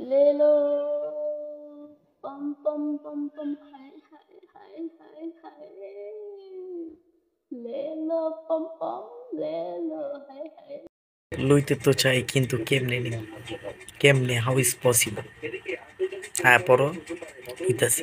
Lelo. लो पम पम पम पम हाय हाय हाय हाय Lelo ले लो Lelo पम ले লইতে তো চাই কিন্তু কেমনে নিব কেমনে হাউ ইজ পসিবল হ্যাঁ পড়ো দিতেছি